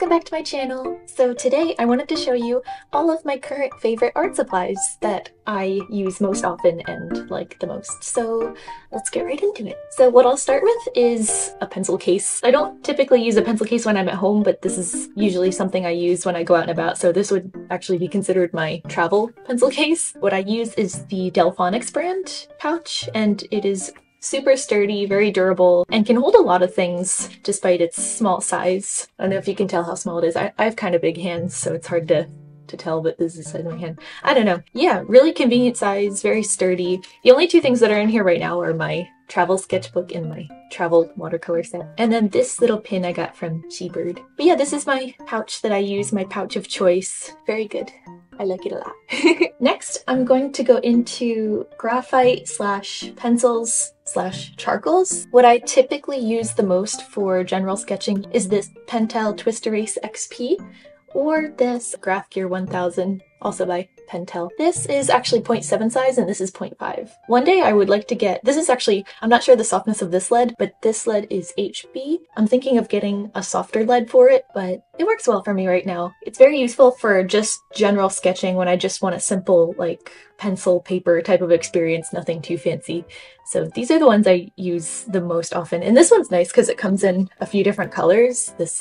Welcome back to my channel. So today I wanted to show you all of my current favorite art supplies that I use most often and like the most. So let's get right into it. So what I'll start with is a pencil case. I don't typically use a pencil case when I'm at home, but this is usually something I use when I go out and about. So this would actually be considered my travel pencil case. What I use is the Delphonics brand pouch and it is super sturdy, very durable, and can hold a lot of things despite its small size. I don't know if you can tell how small it is. I, I have kind of big hands, so it's hard to to tell, but this is the of my hand. I don't know. Yeah, really convenient size, very sturdy. The only two things that are in here right now are my travel sketchbook and my travel watercolor set. And then this little pin I got from Seabird. But yeah, this is my pouch that I use, my pouch of choice. Very good. I like it a lot. Next, I'm going to go into graphite slash pencils slash charcoals. What I typically use the most for general sketching is this Pentel Twist Erase XP or this Graph Gear 1000, also by Pentel. This is actually 0.7 size and this is 0.5. One day I would like to get, this is actually, I'm not sure the softness of this lead, but this lead is HB. I'm thinking of getting a softer lead for it, but it works well for me right now. It's very useful for just general sketching when I just want a simple like pencil paper type of experience, nothing too fancy. So these are the ones I use the most often. And this one's nice because it comes in a few different colors. This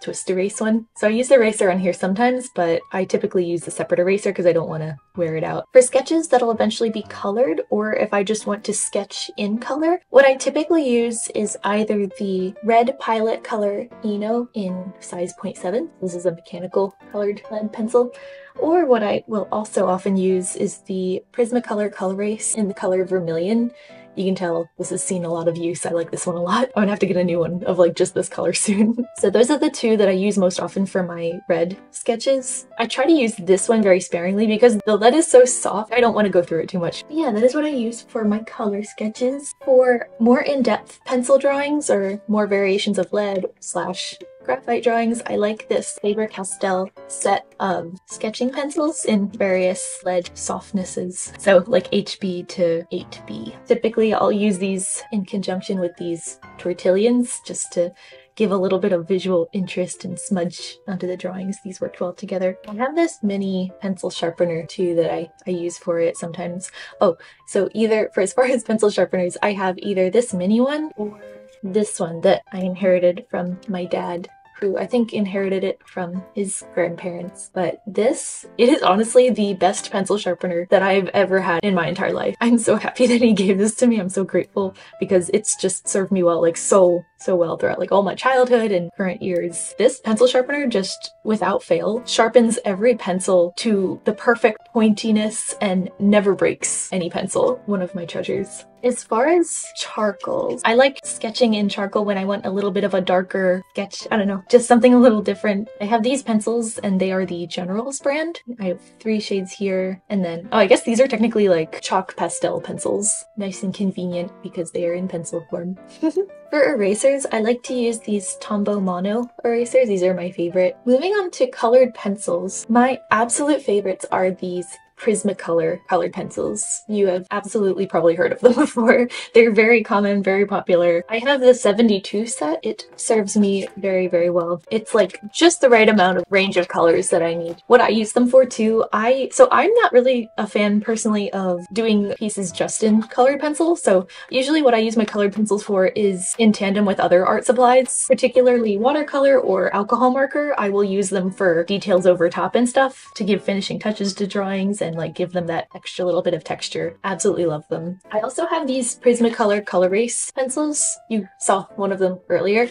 twist erase one. So I use the eraser on here sometimes, but I typically use a separate eraser because I don't want to wear it out. For sketches that'll eventually be colored, or if I just want to sketch in color, what I typically use is either the red Pilot Color Eno in size 0.7. This is a mechanical colored lead pencil. Or what I will also often use is the Prismacolor Col-Erase in the color Vermilion. You can tell this has seen a lot of use. I like this one a lot. I'm gonna have to get a new one of like just this color soon. so those are the two that I use most often for my red sketches. I try to use this one very sparingly because the lead is so soft. I don't want to go through it too much. But yeah, that is what I use for my color sketches. For more in-depth pencil drawings or more variations of lead slash graphite drawings, I like this Faber-Castell set of sketching pencils in various lead softnesses. So like HB to 8B. Typically I'll use these in conjunction with these tortillons just to give a little bit of visual interest and smudge onto the drawings. These worked well together. I have this mini pencil sharpener too that I, I use for it sometimes. Oh, so either for as far as pencil sharpeners, I have either this mini one or this one that I inherited from my dad who I think inherited it from his grandparents. But this, it is honestly the best pencil sharpener that I've ever had in my entire life. I'm so happy that he gave this to me. I'm so grateful because it's just served me well, like so, so well throughout like all my childhood and current years. This pencil sharpener just without fail sharpens every pencil to the perfect pointiness and never breaks any pencil. One of my treasures. As far as charcoals, I like sketching in charcoal when I want a little bit of a darker sketch. I don't know, just something a little different. I have these pencils and they are the Generals brand. I have three shades here and then, oh, I guess these are technically like chalk pastel pencils. Nice and convenient because they are in pencil form. For erasers, I like to use these Tombow Mono erasers. These are my favorite. Moving on to colored pencils, my absolute favorites are these Prismacolor colored pencils. You have absolutely probably heard of them before. They're very common, very popular. I have the 72 set. It serves me very, very well. It's like just the right amount of range of colors that I need. What I use them for too, I, so I'm not really a fan personally of doing pieces just in colored pencils. So usually what I use my colored pencils for is in tandem with other art supplies, particularly watercolor or alcohol marker. I will use them for details over top and stuff to give finishing touches to drawings and and like give them that extra little bit of texture. Absolutely love them. I also have these Prismacolor Col-Erase pencils. You saw one of them earlier.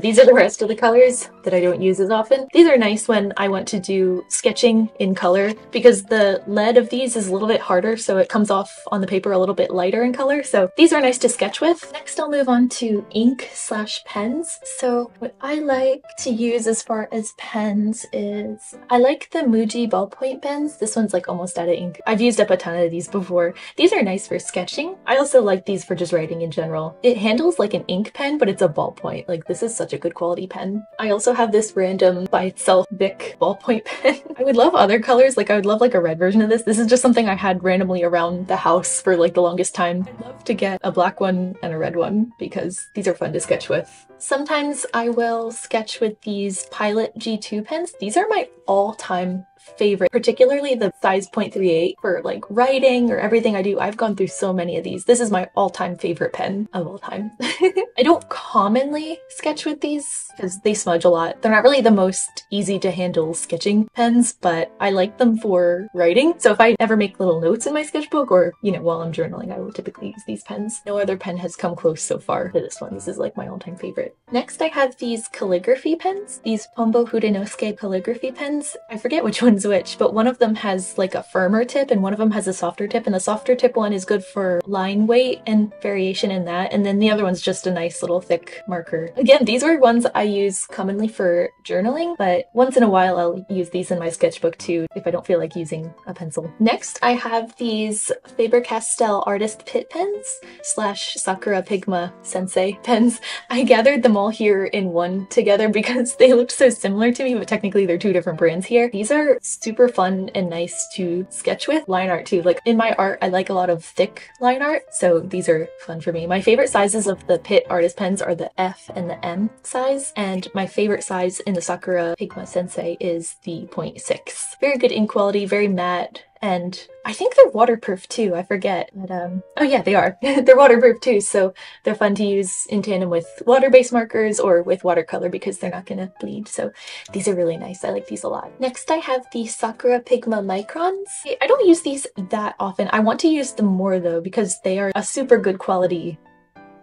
These are the rest of the colors that I don't use as often. These are nice when I want to do sketching in color because the lead of these is a little bit harder so it comes off on the paper a little bit lighter in color. So these are nice to sketch with. Next I'll move on to ink slash pens. So what I like to use as far as pens is I like the Muji ballpoint pens. This one's like almost out of ink. I've used up a ton of these before. These are nice for sketching. I also like these for just writing in general. It handles like an ink pen but it's a ballpoint. Like this is such such a good quality pen. I also have this random by itself Bic ballpoint pen. I would love other colors, like I would love like a red version of this. This is just something I had randomly around the house for like the longest time. I'd love to get a black one and a red one because these are fun to sketch with. Sometimes I will sketch with these Pilot G2 pens. These are my all-time favorite, particularly the size 0.38 for like writing or everything I do. I've gone through so many of these. This is my all-time favorite pen of all time. I don't commonly sketch with these because they smudge a lot. They're not really the most easy to handle sketching pens, but I like them for writing. So if I ever make little notes in my sketchbook or, you know, while I'm journaling, I will typically use these pens. No other pen has come close so far to this one. This is like my all-time favorite. Next, I have these calligraphy pens, these Tombow Fudenosuke calligraphy pens. I forget which one which, but one of them has like a firmer tip and one of them has a softer tip. And the softer tip one is good for line weight and variation in that. And then the other one's just a nice little thick marker. Again, these are ones I use commonly for journaling, but once in a while I'll use these in my sketchbook too if I don't feel like using a pencil. Next, I have these Faber-Castell Artist Pitt pens slash Sakura Pigma Sensei pens. I gathered them all here in one together because they looked so similar to me, but technically they're two different brands here. These are super fun and nice to sketch with. Line art too. Like in my art, I like a lot of thick line art, so these are fun for me. My favorite sizes of the Pitt artist pens are the F and the M size, and my favorite size in the Sakura Pigma Sensei is the 0.6. Very good ink quality, very matte, and I think they're waterproof too. I forget. But, um, oh yeah, they are. they're waterproof too, so they're fun to use in tandem with water-based markers or with watercolor because they're not gonna bleed. So these are really nice. I like these a lot. Next, I have the Sakura Pigma Microns. I don't use these that often. I want to use them more though because they are a super good quality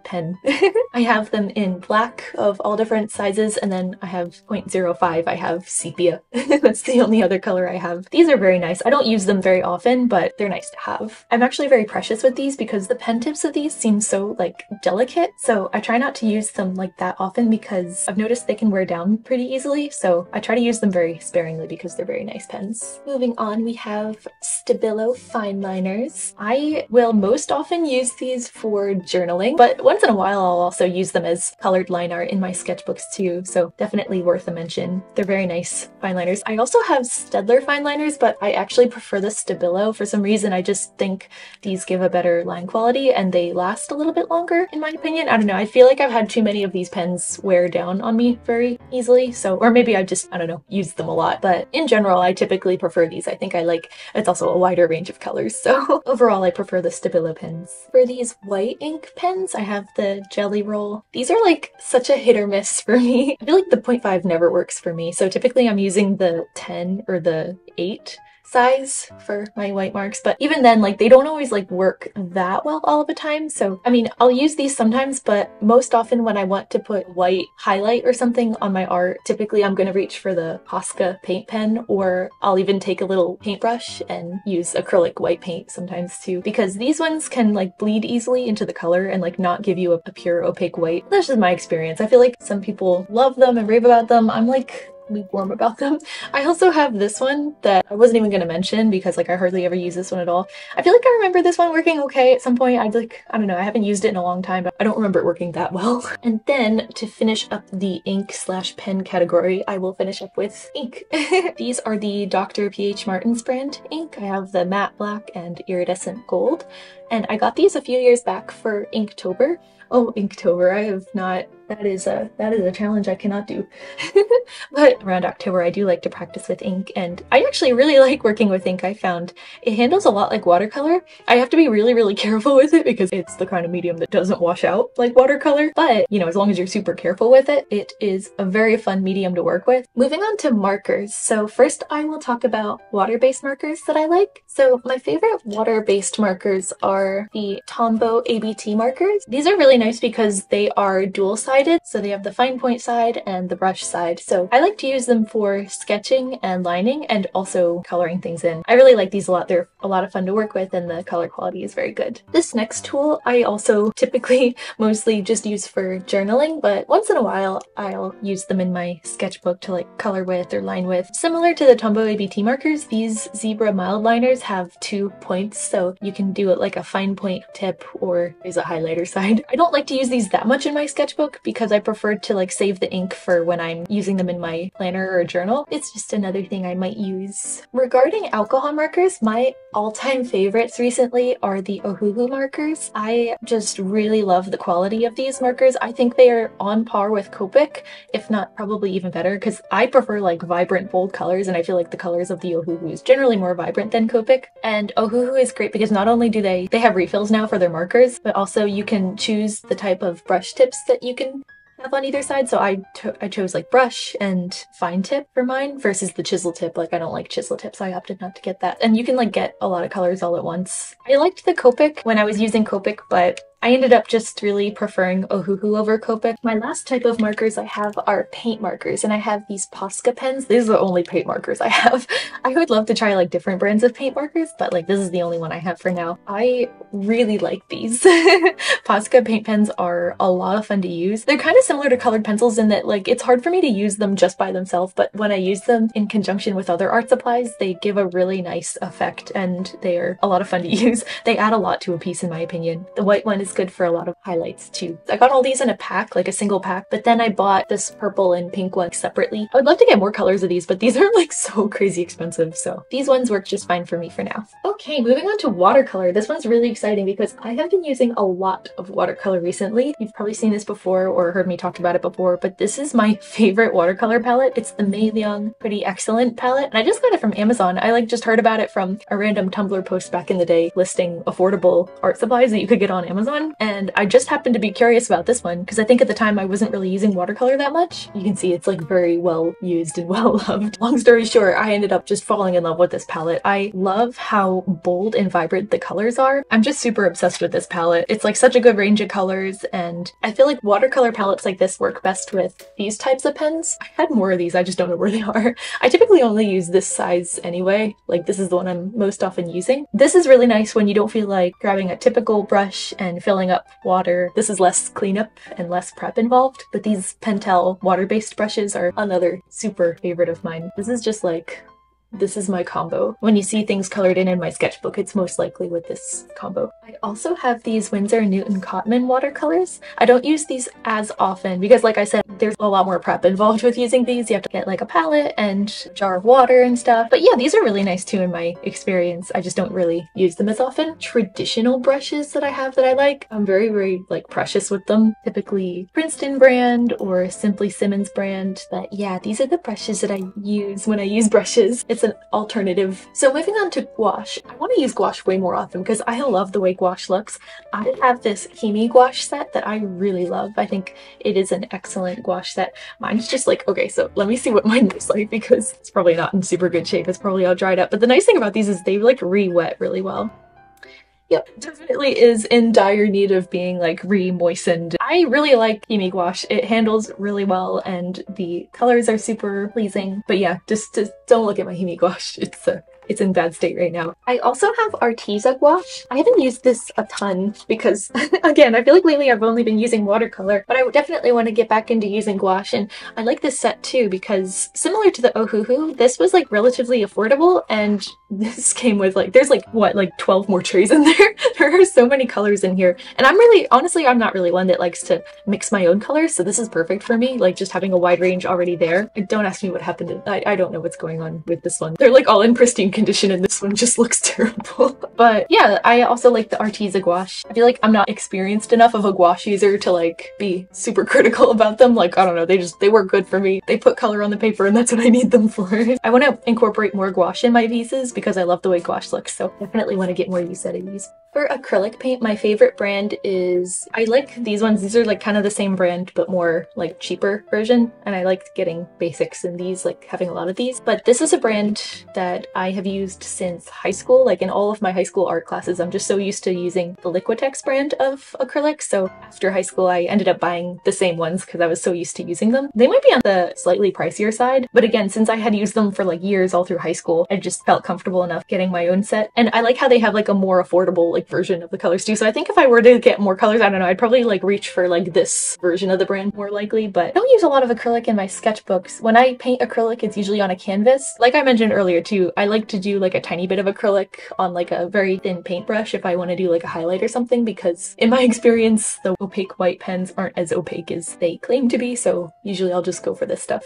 pen. I have them in black of all different sizes and then I have 0.05, I have sepia. That's the only other color I have. These are very nice. I don't use them very often, but they're nice to have. I'm actually very precious with these because the pen tips of these seem so like delicate, so I try not to use them like that often because I've noticed they can wear down pretty easily, so I try to use them very sparingly because they're very nice pens. Moving on, we have Stabilo fine liners. I will most often use these for journaling, but once in a while I'll also use them as colored line art in my sketchbooks too, so definitely worth a mention. They're very nice fine liners. I also have Staedtler fine liners, but I actually prefer the Stabilo. For some reason, I just think these give a better line quality and they last a little bit longer, in my opinion. I don't know, I feel like I've had too many of these pens wear down on me very easily, so, or maybe I just, I don't know, used them a lot. But in general, I typically prefer these. I think I like, it's also a wider range of colors, so overall I prefer the Stabilo pens. For these white ink pens, I have have the Gelly Roll. These are like such a hit or miss for me. I feel like the 0.5 never works for me. So typically I'm using the 10 or the 8 size for my white marks but even then like they don't always like work that well all of the time so I mean I'll use these sometimes but most often when I want to put white highlight or something on my art typically I'm going to reach for the Posca paint pen or I'll even take a little paintbrush and use acrylic white paint sometimes too because these ones can like bleed easily into the color and like not give you a, a pure opaque white. That's just my experience. I feel like some people love them and rave about them. I'm like lukewarm about them. I also have this one that I wasn't even going to mention because like I hardly ever use this one at all. I feel like I remember this one working okay at some point. I'd like, I don't know, I haven't used it in a long time, but I don't remember it working that well. And then to finish up the ink slash pen category, I will finish up with ink. These are the Dr. P.H. Martin's brand ink. I have the matte black and iridescent gold. And I got these a few years back for Inktober. Oh, Inktober, I have not that is a that is a challenge I cannot do. but around October I do like to practice with ink and I actually really like working with ink. I found it handles a lot like watercolor. I have to be really really careful with it because it's the kind of medium that doesn't wash out like watercolor. But you know as long as you're super careful with it, it is a very fun medium to work with. Moving on to markers. So first I will talk about water-based markers that I like. So my favorite water-based markers are the Tombow ABT markers. These are really nice because they are dual sided so they have the fine point side and the brush side. So I like to use them for sketching and lining and also coloring things in. I really like these a lot. They're a lot of fun to work with and the color quality is very good. This next tool I also typically mostly just use for journaling, but once in a while I'll use them in my sketchbook to like color with or line with. Similar to the Tombow ABT markers, these zebra Mildliners have two points, so you can do it like a fine point tip or there's a highlighter side. I don't like to use these that much in my sketchbook because I prefer to like save the ink for when I'm using them in my planner or journal. It's just another thing I might use. Regarding alcohol markers, my all-time favorites recently are the Ohuhu markers. I just really love the quality of these markers. I think they are on par with Copic, if not probably even better, because I prefer like vibrant bold colors and I feel like the colors of the Ohuhu is generally more vibrant than Copic. And Ohuhu is great because not only do they, they have refills now for their markers, but also you can choose the type of brush tips that you can have on either side. So I, I chose like brush and fine tip for mine versus the chisel tip. Like I don't like chisel tips, so I opted not to get that. And you can like get a lot of colors all at once. I liked the Copic when I was using Copic, but I ended up just really preferring Ohuhu over Copic. My last type of markers I have are paint markers, and I have these Posca pens. These are the only paint markers I have. I would love to try like different brands of paint markers, but like this is the only one I have for now. I really like these. Posca paint pens are a lot of fun to use. They're kind of similar to colored pencils in that like it's hard for me to use them just by themselves, but when I use them in conjunction with other art supplies, they give a really nice effect and they are a lot of fun to use. They add a lot to a piece in my opinion. The white one is good for a lot of highlights too. I got all these in a pack, like a single pack, but then I bought this purple and pink one separately. I would love to get more colors of these, but these are like so crazy expensive, so these ones work just fine for me for now. Okay, moving on to watercolor. This one's really exciting because I have been using a lot of watercolor recently. You've probably seen this before or heard me talk about it before, but this is my favorite watercolor palette. It's the Mei Liang Pretty Excellent palette, and I just got it from Amazon. I like just heard about it from a random Tumblr post back in the day listing affordable art supplies that you could get on Amazon, and I just happened to be curious about this one because I think at the time I wasn't really using watercolor that much. You can see it's like very well used and well loved. Long story short, I ended up just falling in love with this palette. I love how bold and vibrant the colors are. I'm just super obsessed with this palette. It's like such a good range of colors and I feel like watercolor palettes like this work best with these types of pens. I had more of these, I just don't know where they are. I typically only use this size anyway. Like this is the one I'm most often using. This is really nice when you don't feel like grabbing a typical brush and filling up water. This is less cleanup and less prep involved, but these Pentel water-based brushes are another super favorite of mine. This is just like this is my combo. When you see things colored in in my sketchbook, it's most likely with this combo. I also have these Winsor Newton Cotman watercolors. I don't use these as often because like I said, there's a lot more prep involved with using these. You have to get like a palette and jar of water and stuff. But yeah, these are really nice too in my experience. I just don't really use them as often. Traditional brushes that I have that I like, I'm very, very like precious with them. Typically Princeton brand or Simply Simmons brand. But yeah, these are the brushes that I use when I use brushes. It's an alternative. So moving on to gouache. I want to use gouache way more often because I love the way gouache looks. I have this Himi gouache set that I really love. I think it is an excellent gouache set. Mine's just like, okay, so let me see what mine looks like because it's probably not in super good shape. It's probably all dried up. But the nice thing about these is they like re-wet really well. Yep, definitely is in dire need of being like re-moistened. I really like Himi gouache. It handles really well and the colors are super pleasing. But yeah, just, just don't look at my Himi gouache. It's a it's in bad state right now. I also have Arteza gouache. I haven't used this a ton because, again, I feel like lately I've only been using watercolor, but I definitely want to get back into using gouache. And I like this set too because similar to the Ohuhu, this was like relatively affordable and this came with like, there's like, what, like 12 more trays in there? there are so many colors in here. And I'm really, honestly, I'm not really one that likes to mix my own colors, so this is perfect for me, like just having a wide range already there. Don't ask me what happened. I, I don't know what's going on with this one. They're like all in pristine condition and this one just looks terrible. but yeah, I also like the Arteza gouache. I feel like I'm not experienced enough of a gouache user to like be super critical about them. Like, I don't know, they just, they work good for me. They put color on the paper and that's what I need them for. I want to incorporate more gouache in my pieces because I love the way gouache looks, so definitely want to get more use out of these. For acrylic paint, my favorite brand is, I like these ones. These are like kind of the same brand, but more like cheaper version. And I like getting basics in these, like having a lot of these. But this is a brand that I have used since high school. Like in all of my high school art classes, I'm just so used to using the Liquitex brand of acrylics. So after high school, I ended up buying the same ones because I was so used to using them. They might be on the slightly pricier side, but again, since I had used them for like years all through high school, I just felt comfortable enough getting my own set. And I like how they have like a more affordable like version of the colors too. So I think if I were to get more colors, I don't know, I'd probably like reach for like this version of the brand more likely, but I don't use a lot of acrylic in my sketchbooks. When I paint acrylic, it's usually on a canvas. Like I mentioned earlier too, I like to do like a tiny bit of acrylic on like a very thin paintbrush if I want to do like a highlight or something because in my experience the opaque white pens aren't as opaque as they claim to be so usually I'll just go for this stuff.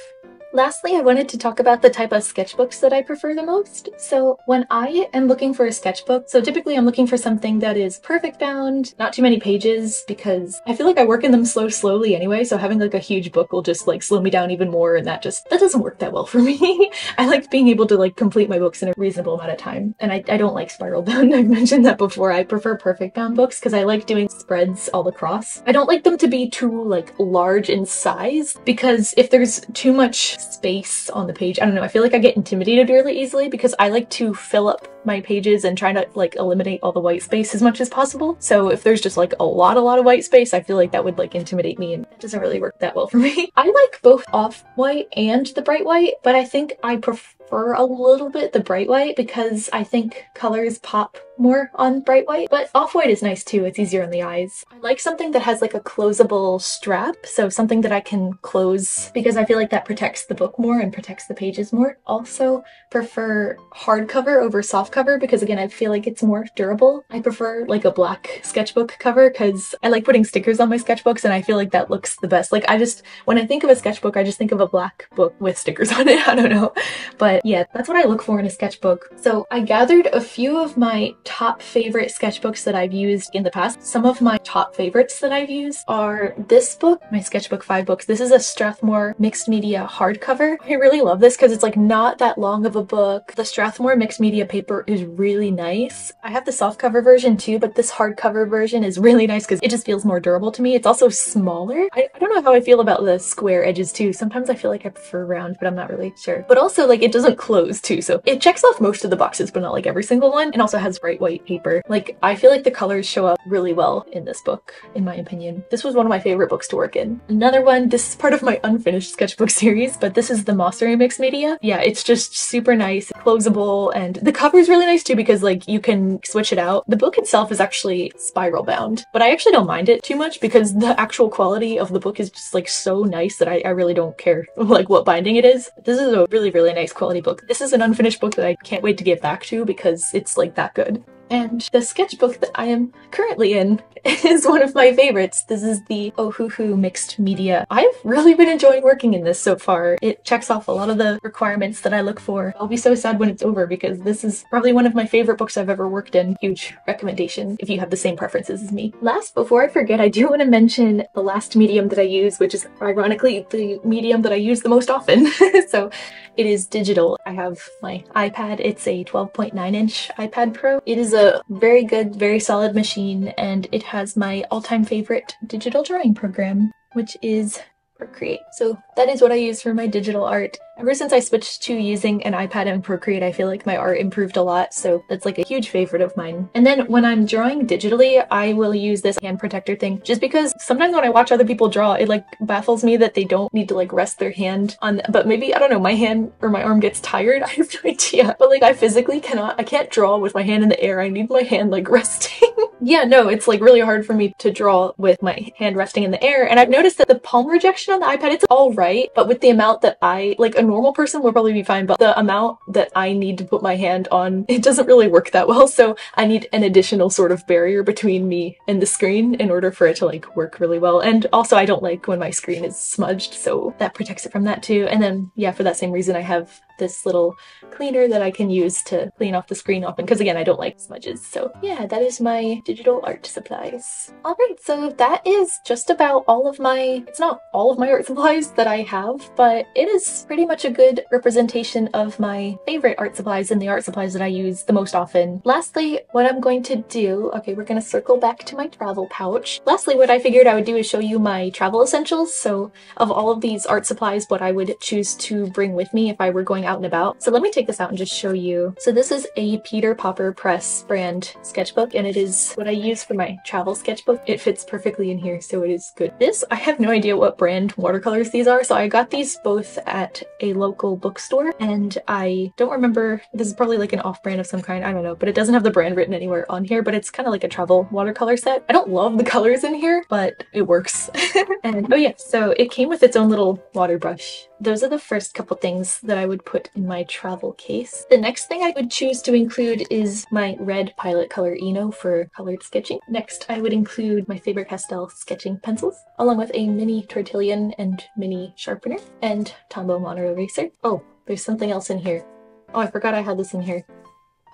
Lastly, I wanted to talk about the type of sketchbooks that I prefer the most. So when I am looking for a sketchbook, so typically I'm looking for something that is perfect bound, not too many pages, because I feel like I work in them so slowly anyway, so having like a huge book will just like slow me down even more and that just, that doesn't work that well for me. I like being able to like complete my books in a reasonable amount of time. And I, I don't like spiral bound, I've mentioned that before. I prefer perfect bound books because I like doing spreads all across. I don't like them to be too like large in size because if there's too much space on the page. I don't know, I feel like I get intimidated really easily because I like to fill up my pages and try to like eliminate all the white space as much as possible. So if there's just like a lot, a lot of white space, I feel like that would like intimidate me and it doesn't really work that well for me. I like both off-white and the bright white, but I think I prefer a little bit the bright white because I think colors pop more on bright white, but off-white is nice too. It's easier on the eyes. I like something that has like a closable strap, so something that I can close because I feel like that protects the book more and protects the pages more. Also prefer hardcover over soft cover because again, I feel like it's more durable. I prefer like a black sketchbook cover because I like putting stickers on my sketchbooks and I feel like that looks the best. Like I just, when I think of a sketchbook, I just think of a black book with stickers on it. I don't know. But yeah, that's what I look for in a sketchbook. So I gathered a few of my top favorite sketchbooks that I've used in the past. Some of my top favorites that I've used are this book, my sketchbook five books. This is a Strathmore mixed media hardcover. I really love this because it's like not that long of a book. The Strathmore mixed media paper is really nice. I have the soft cover version too, but this hardcover version is really nice because it just feels more durable to me. It's also smaller. I, I don't know how I feel about the square edges too. Sometimes I feel like I prefer round, but I'm not really sure. But also like it doesn't close too, so it checks off most of the boxes, but not like every single one. And also has bright white paper. Like, I feel like the colors show up really well in this book, in my opinion. This was one of my favorite books to work in. Another one, this is part of my unfinished sketchbook series, but this is the Mossery Mixed Media. Yeah, it's just super nice, closable, and the cover is really nice too because like you can switch it out. The book itself is actually spiral bound, but I actually don't mind it too much because the actual quality of the book is just like so nice that I, I really don't care like what binding it is. This is a really, really nice quality book. This is an unfinished book that I can't wait to get back to because it's like that good. And the sketchbook that I am currently in is one of my favorites. This is the Ohuhu Mixed Media. I've really been enjoying working in this so far. It checks off a lot of the requirements that I look for. I'll be so sad when it's over because this is probably one of my favorite books I've ever worked in. Huge recommendation if you have the same preferences as me. Last, before I forget, I do want to mention the last medium that I use, which is ironically the medium that I use the most often. so it is digital. I have my iPad. It's a 12.9 inch iPad Pro. It is a very good, very solid machine and it has my all-time favorite digital drawing program, which is Procreate. So that is what I use for my digital art. Ever since I switched to using an iPad and Procreate, I feel like my art improved a lot, so that's like a huge favorite of mine. And then when I'm drawing digitally, I will use this hand protector thing, just because sometimes when I watch other people draw, it like baffles me that they don't need to like rest their hand on, but maybe, I don't know, my hand or my arm gets tired, I have no idea. But like I physically cannot, I can't draw with my hand in the air, I need my hand like resting. yeah, no, it's like really hard for me to draw with my hand resting in the air, and I've noticed that the palm rejection on the iPad, it's all right, but with the amount that I, like normal person would probably be fine, but the amount that I need to put my hand on, it doesn't really work that well. So I need an additional sort of barrier between me and the screen in order for it to like work really well. And also I don't like when my screen is smudged, so that protects it from that too. And then yeah, for that same reason, I have this little cleaner that I can use to clean off the screen often because again I don't like smudges so yeah that is my digital art supplies. Alright so that is just about all of my it's not all of my art supplies that I have but it is pretty much a good representation of my favorite art supplies and the art supplies that I use the most often. Lastly what I'm going to do okay we're gonna circle back to my travel pouch. Lastly what I figured I would do is show you my travel essentials so of all of these art supplies what I would choose to bring with me if I were going out and about. So let me take this out and just show you. So this is a Peter Pauper Press brand sketchbook and it is what I use for my travel sketchbook. It fits perfectly in here so it is good. This, I have no idea what brand watercolors these are so I got these both at a local bookstore and I don't remember, this is probably like an off-brand of some kind, I don't know, but it doesn't have the brand written anywhere on here but it's kind of like a travel watercolor set. I don't love the colors in here but it works. and oh yeah, so it came with its own little water brush. Those are the first couple things that I would put put in my travel case. The next thing I would choose to include is my red Pilot Color Eno for colored sketching. Next, I would include my Faber-Castell sketching pencils, along with a mini Tortillon and mini sharpener, and Tombow mono eraser. Oh, there's something else in here. Oh, I forgot I had this in here.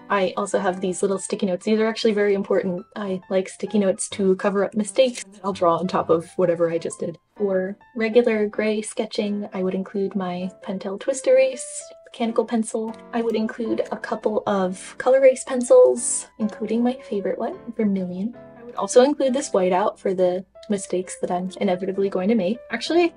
I also have these little sticky notes. These are actually very important. I like sticky notes to cover up mistakes. I'll draw on top of whatever I just did. For regular gray sketching, I would include my Pentel Twist Erase, mechanical pencil. I would include a couple of Col-Erase pencils, including my favorite one, Vermilion. I would also include this whiteout for the mistakes that I'm inevitably going to make. Actually,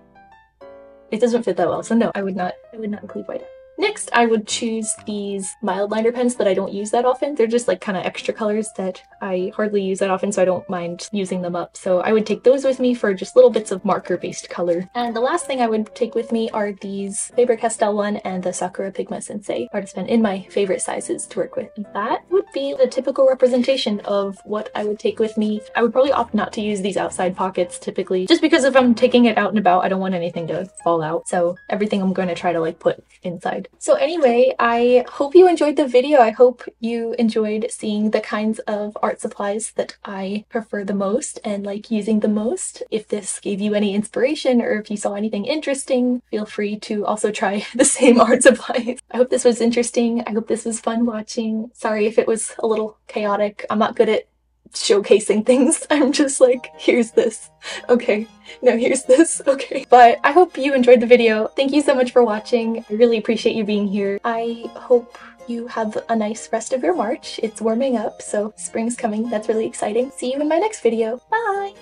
it doesn't fit that well, so no, I would not I would not include whiteout. Next, I would choose these Mildliner pens that I don't use that often. They're just like kind of extra colors that I hardly use that often, so I don't mind using them up. So I would take those with me for just little bits of marker-based color. And the last thing I would take with me are these Faber-Castell one and the Sakura Pigma Sensei artist pen in my favorite sizes to work with. That would be the typical representation of what I would take with me. I would probably opt not to use these outside pockets typically, just because if I'm taking it out and about, I don't want anything to fall out. So everything I'm going to try to like put inside. So anyway, I hope you enjoyed the video. I hope you enjoyed seeing the kinds of art supplies that I prefer the most and like using the most. If this gave you any inspiration or if you saw anything interesting, feel free to also try the same art supplies. I hope this was interesting. I hope this was fun watching. Sorry if it was a little chaotic. I'm not good at showcasing things. I'm just like, here's this. Okay, no, here's this. Okay. But I hope you enjoyed the video. Thank you so much for watching. I really appreciate you being here. I hope you have a nice rest of your March. It's warming up, so spring's coming. That's really exciting. See you in my next video. Bye!